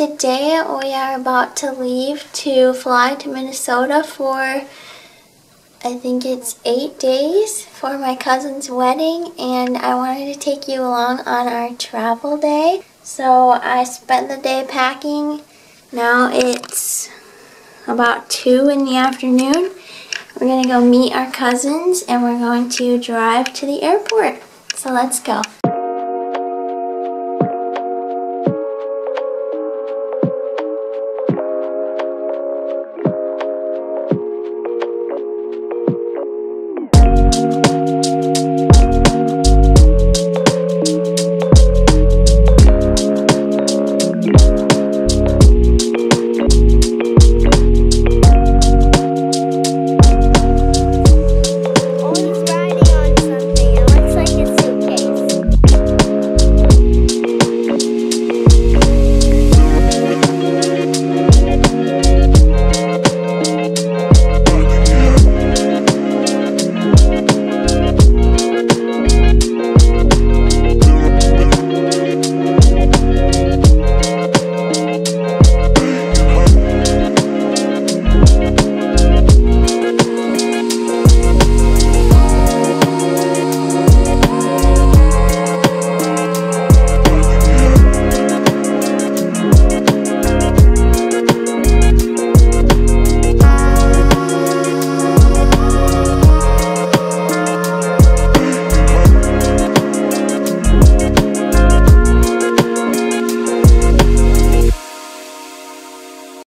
today we are about to leave to fly to Minnesota for I think it's eight days for my cousin's wedding and I wanted to take you along on our travel day. So I spent the day packing. Now it's about 2 in the afternoon. We're going to go meet our cousins and we're going to drive to the airport. So let's go.